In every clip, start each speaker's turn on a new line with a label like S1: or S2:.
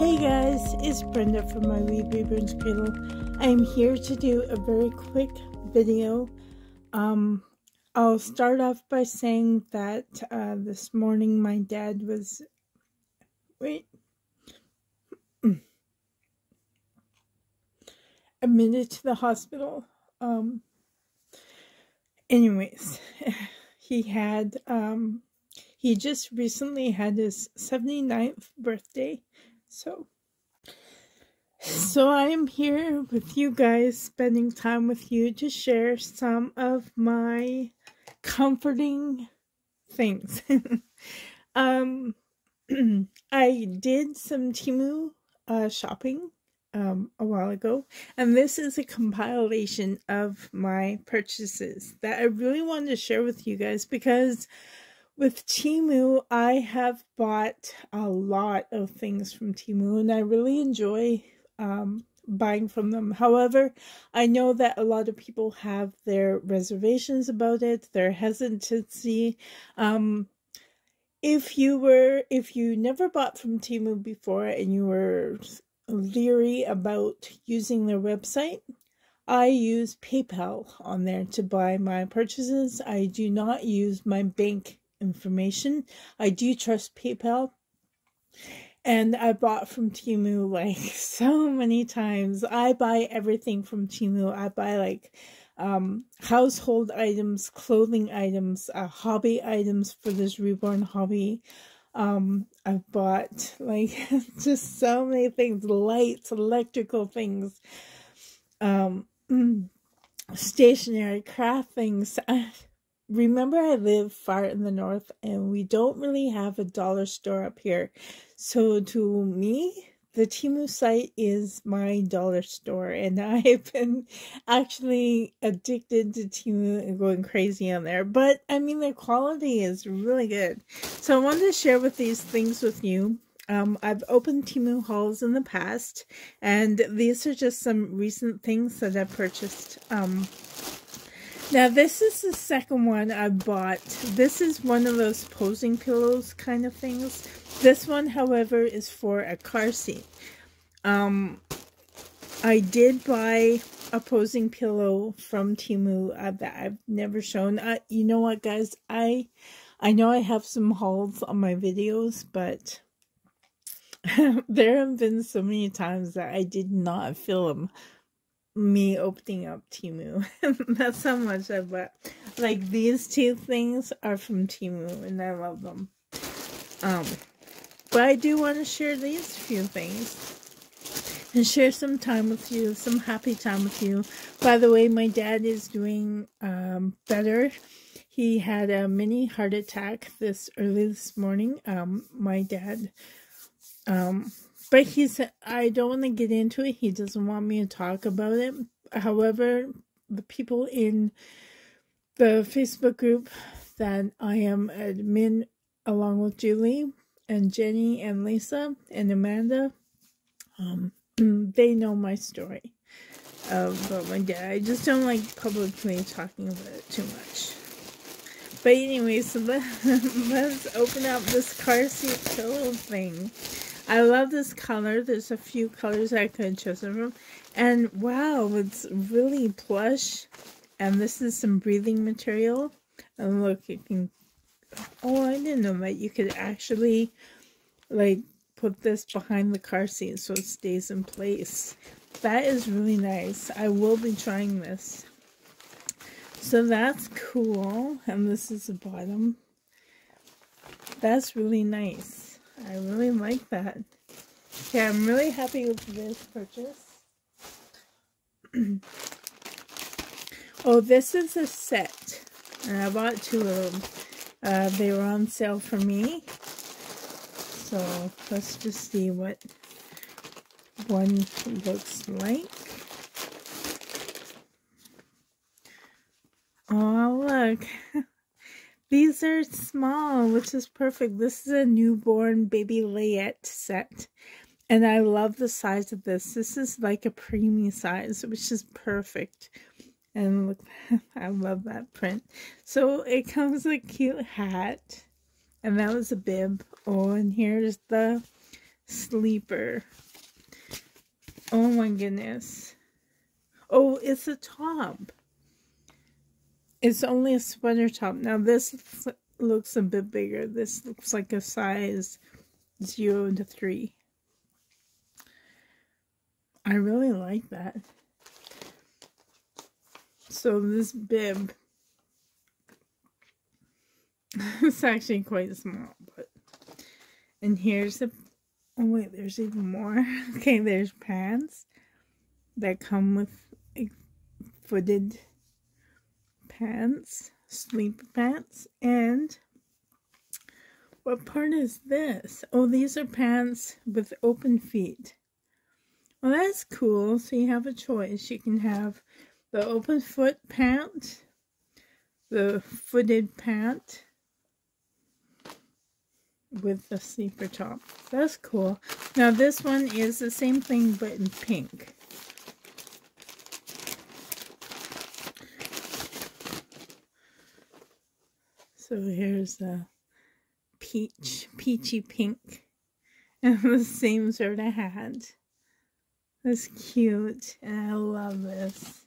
S1: Hey guys, it's Brenda from my Wee Baby's Cradle. I'm here to do a very quick video. Um, I'll start off by saying that uh, this morning my dad was. Wait. Admitted to the hospital. Um, anyways, he had. Um, he just recently had his 79th birthday. So, so I am here with you guys, spending time with you to share some of my comforting things. um, I did some Temu uh, shopping um, a while ago, and this is a compilation of my purchases that I really wanted to share with you guys because with Temu, I have bought a lot of things from Temu, and I really enjoy um, buying from them. However, I know that a lot of people have their reservations about it, their hesitancy. Um, if you were, if you never bought from Temu before and you were leery about using their website, I use PayPal on there to buy my purchases. I do not use my bank information. I do trust PayPal. And I bought from Temu like so many times. I buy everything from Temu. I buy like um, household items, clothing items, uh, hobby items for this reborn hobby. Um, I've bought like just so many things, lights, electrical things, um, stationary craft things. Remember I live far in the north and we don't really have a dollar store up here. So to me, the Temu site is my dollar store and I've been actually addicted to Temu and going crazy on there. But I mean the quality is really good. So I wanted to share with these things with you. Um, I've opened Temu hauls in the past and these are just some recent things that I've purchased um, now, this is the second one I bought. This is one of those posing pillows kind of things. This one, however, is for a car seat. Um, I did buy a posing pillow from Temu uh, that I've never shown. Uh, you know what, guys? I I know I have some hauls on my videos, but there have been so many times that I did not film me opening up Temu. That's how much I bought. Like these two things are from Temu and I love them. Um but I do want to share these few things and share some time with you, some happy time with you. By the way, my dad is doing um better. He had a mini heart attack this early this morning. Um my dad um but he said, I don't want to get into it. He doesn't want me to talk about it. However, the people in the Facebook group that I am admin along with Julie and Jenny and Lisa and Amanda, um, they know my story about my dad. I just don't like publicly talking about it too much. But anyway, so let, let's open up this car seat pillow thing. I love this color. There's a few colors I could have chosen from. And wow, it's really plush. And this is some breathing material. And look, you can... Oh, I didn't know that you could actually, like, put this behind the car seat so it stays in place. That is really nice. I will be trying this. So that's cool. And this is the bottom. That's really nice. I really like that. Okay, I'm really happy with this purchase. oh, this is a set. And I bought two of them. Uh, they were on sale for me. So, let's just see what one looks like. Oh, look. These are small, which is perfect. This is a newborn baby layette set. And I love the size of this. This is like a preemie size, which is perfect. And look, I love that print. So it comes with a cute hat. And that was a bib. Oh, and here's the sleeper. Oh my goodness. Oh, it's a top. It's only a sweater top. Now this looks a bit bigger. This looks like a size 0 to 3. I really like that. So this bib it's actually quite small, but and here's the oh wait, there's even more. okay, there's pants that come with eh, footed pants, sleep pants, and what part is this? Oh, these are pants with open feet. Well, that's cool. So you have a choice. You can have the open foot pant, the footed pant with the sleeper top. That's cool. Now this one is the same thing but in pink. So here's the peach, peachy pink. And the same sort of hat. That's cute. And I love this.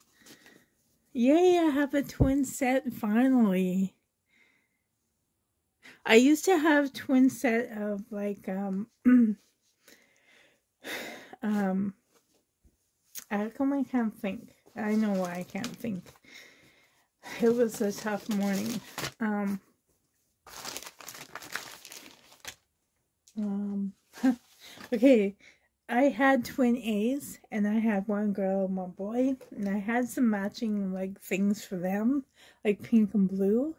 S1: Yay, I have a twin set finally. I used to have twin set of like um um I come I can't think. I know why I can't think. It was a tough morning. Um Um, okay, I had twin A's, and I had one girl and one boy, and I had some matching like things for them, like pink and blue.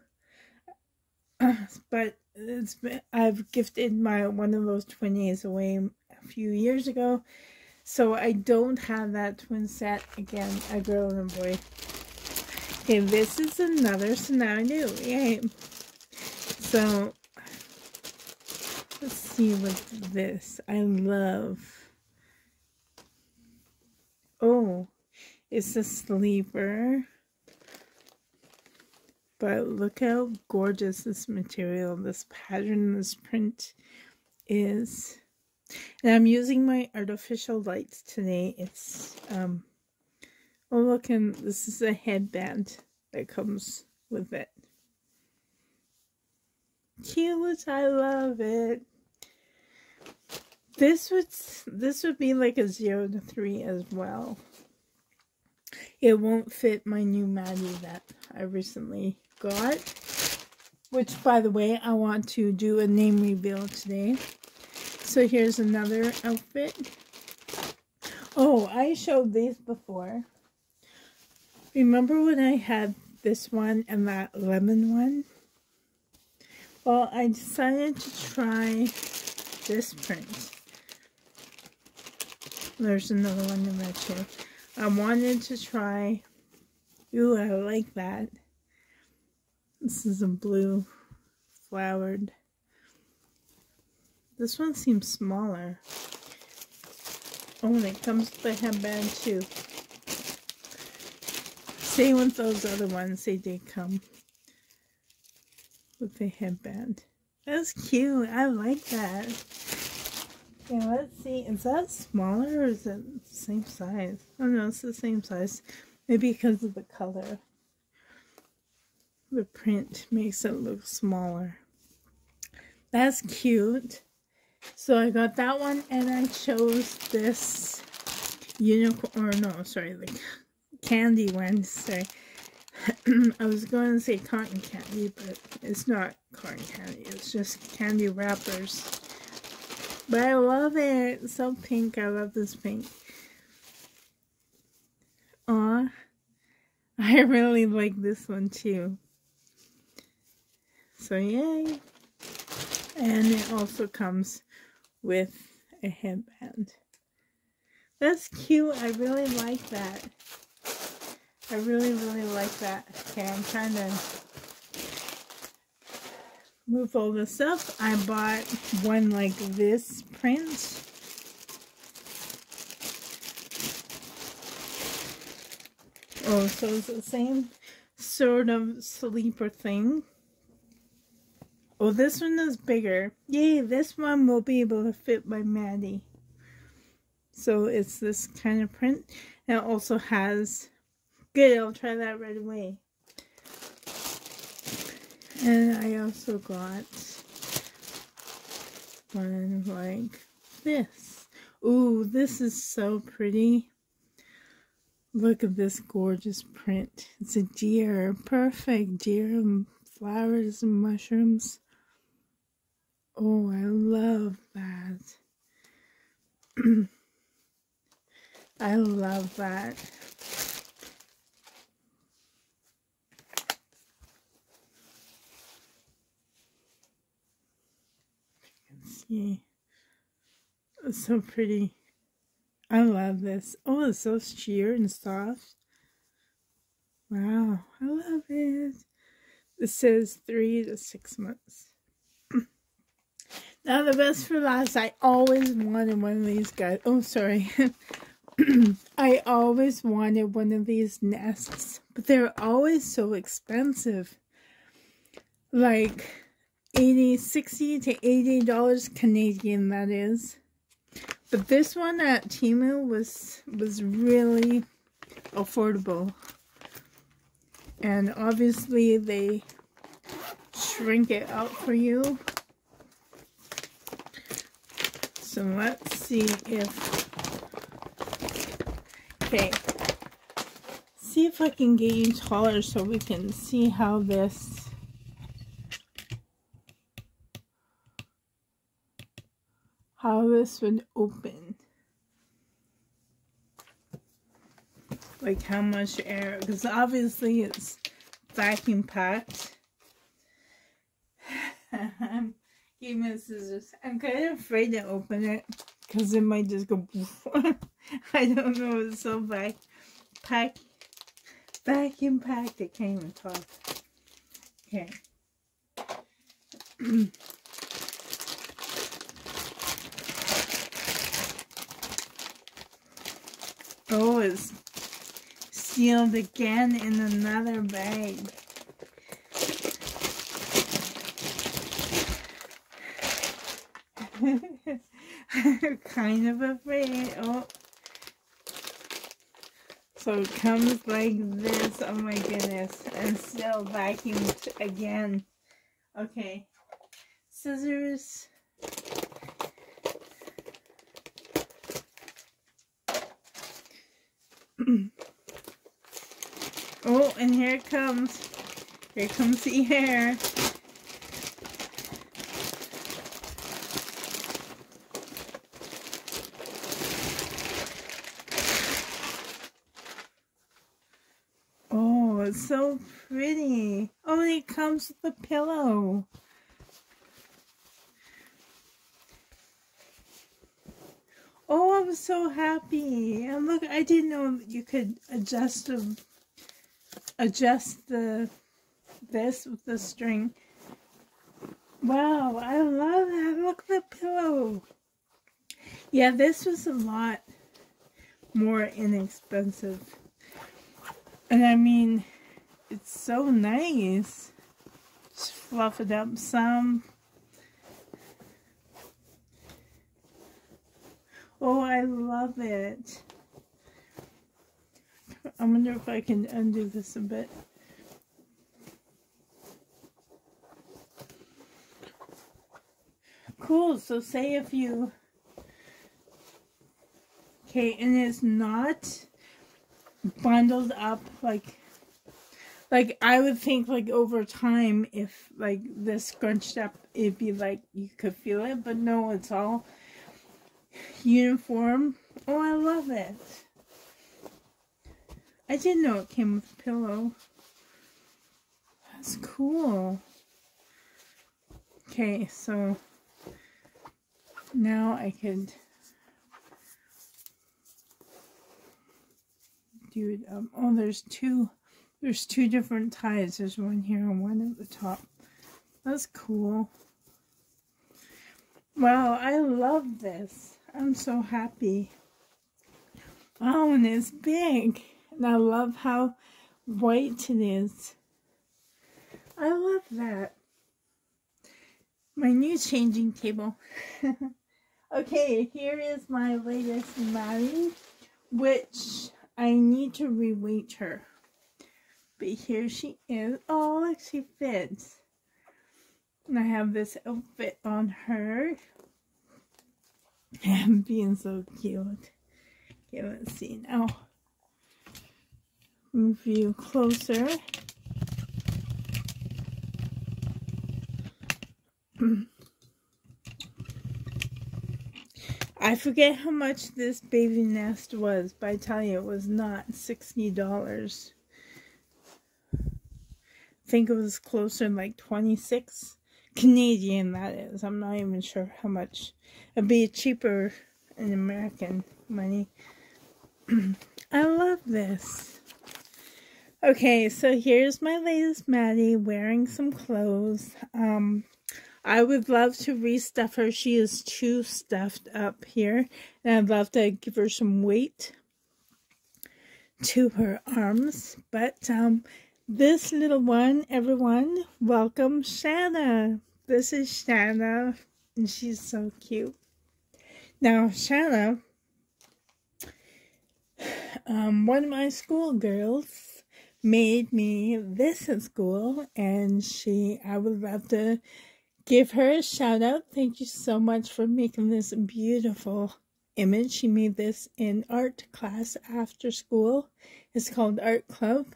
S1: but it's been, I've gifted my one of those twin A's away a few years ago, so I don't have that twin set again. A girl and a boy. Okay, this is another do. Yay! So Let's see what this. I love. Oh, it's a sleeper. But look how gorgeous this material, this pattern, this print is. And I'm using my artificial lights today. It's, um, oh look, and this is a headband that comes with it. Cute, I love it. This would this would be like a zero to three as well. It won't fit my new Maddie that I recently got. Which, by the way, I want to do a name reveal today. So here's another outfit. Oh, I showed these before. Remember when I had this one and that lemon one? Well, I decided to try this print. There's another one in there too. I wanted to try. Ooh, I like that. This is a blue flowered. This one seems smaller. Oh, and it comes with a headband too. Same with those other ones, they did come with the headband. That's cute. I like that. Okay, let's see. Is that smaller or is it the same size? Oh no, it's the same size. Maybe because of the color. The print makes it look smaller. That's cute. So I got that one and I chose this unicorn, or no, sorry, the candy one. Sorry. I was going to say cotton candy, but it's not cotton candy. It's just candy wrappers. But I love it. It's so pink. I love this pink. Aw. I really like this one too. So yay. And it also comes with a headband. That's cute. I really like that. I really, really like that. Okay, I'm trying to move all this up. I bought one like this print. Oh, so it's the same sort of sleeper thing. Oh, this one is bigger. Yay, this one will be able to fit my Maddie. So it's this kind of print. And it also has... Good, I'll try that right away. And I also got one like this. Ooh, this is so pretty. Look at this gorgeous print. It's a deer. Perfect deer flowers and mushrooms. Oh, I love that. I love that. See. It's so pretty. I love this. Oh, it's so sheer and soft. Wow, I love it. This says three to six months. now the best for last, I always wanted one of these guys. Oh, sorry. I always wanted one of these nests, but they're always so expensive. Like 80, 60 to 80 dollars Canadian, that is. But this one at Temu was was really affordable. And obviously they shrink it out for you. So let's see if, okay, see if I can get you taller so we can see how this how this would open. Like how much air, because obviously it's vacuum packed. Give me scissors. I'm kind of afraid to open it because it might just go. I don't know. It's so vac pack vacuum packed. I can't even talk. Okay. it's sealed again in another bag. kind of afraid. Oh. So it comes like this. Oh my goodness. And still vacuumed again. Okay. Scissors. Oh, and here it comes. Here comes the air. Oh, it's so pretty. Oh, it comes with a pillow. Oh, I'm so happy. And look, I didn't know you could adjust the, adjust the, this with the string. Wow, I love that. Look at the pillow. Yeah, this was a lot more inexpensive. And I mean, it's so nice. Just fluff it up some. Oh, I love it. I wonder if I can undo this a bit. Cool, so say if you... Okay, and it's not bundled up like like I would think like over time if like this scrunched up it'd be like you could feel it but no it's all uniform oh I love it I didn't know it came with a pillow that's cool okay so now I could do um, oh there's two there's two different ties. There's one here and one at the top. That's cool. Wow, I love this. I'm so happy. Oh, and it's big. And I love how white it is. I love that. my new changing table. okay, here is my latest Maddie, which I need to reweight her. But here she is. Oh, look, she fits. And I have this outfit on her. I'm being so cute. Okay, let's see now. Move you closer. I forget how much this baby nest was, but I tell you, it was not $60. I think it was closer like 26 Canadian, that is. I'm not even sure how much. It'd be cheaper in American money. I love this. Okay, so here's my latest Maddie wearing some clothes. Um, I would love to restuff her. She is too stuffed up here. And I'd love to give her some weight to her arms. But um, this little one, everyone, welcome Shanna. This is Shanna, and she's so cute. Now, Shanna, um, one of my schoolgirls made me this at school, and she, I would love to give her a shout out. Thank you so much for making this beautiful image. She made this in art class after school. It's called Art Club.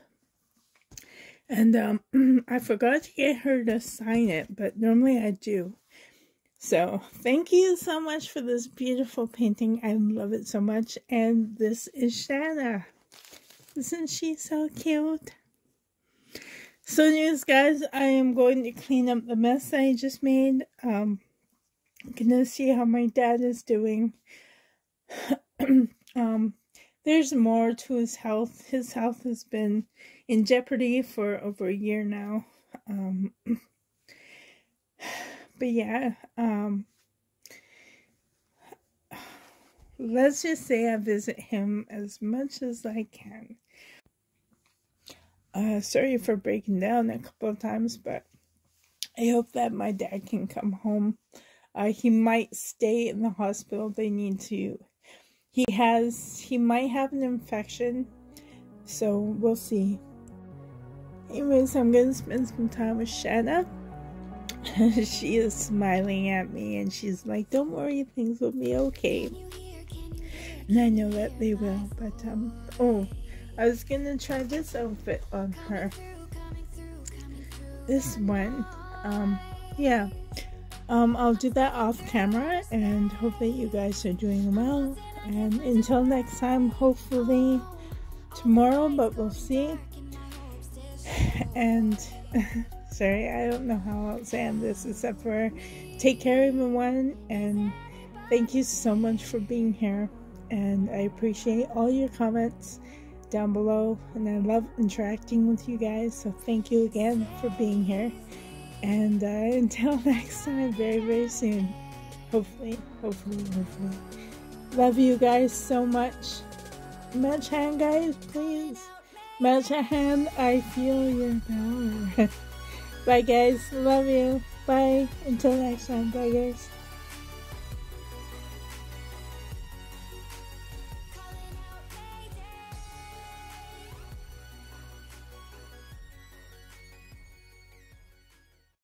S1: And um, I forgot to get her to sign it, but normally I do. So thank you so much for this beautiful painting. I love it so much. And this is Shanna. Isn't she so cute? So news guys, I am going to clean up the mess I just made. Um, gonna see how my dad is doing. um, there's more to his health. His health has been in jeopardy for over a year now. Um, but yeah, um, let's just say I visit him as much as I can. Uh, sorry for breaking down a couple of times, but I hope that my dad can come home. Uh, he might stay in the hospital. They need to. He has, he might have an infection, so we'll see. Anyways, I'm gonna spend some time with Shanna. she is smiling at me and she's like, Don't worry, things will be okay. And I know that they will, but um oh I was gonna try this outfit on her. This one. Um, yeah. Um, I'll do that off camera and hope that you guys are doing well. And until next time, hopefully tomorrow, but we'll see. And sorry, I don't know how else to end this except for take care everyone and thank you so much for being here. And I appreciate all your comments down below and I love interacting with you guys so thank you again for being here. And uh, until next time very very soon. Hopefully hopefully hopefully. Love you guys so much. Match hand guys please. Match a hand I feel your power. Bye guys. Love you. Bye. Until next time. Bye guys